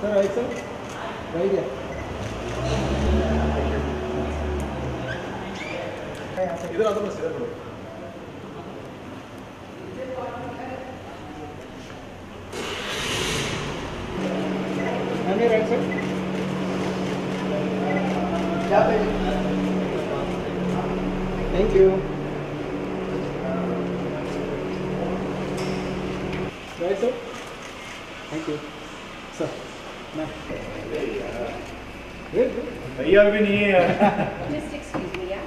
Sir, right sir? Right here. इधर आ दो बस इधर sir? Thank you. Right sir? Thank you. भैया भी नहीं है Just excuse me, yeah?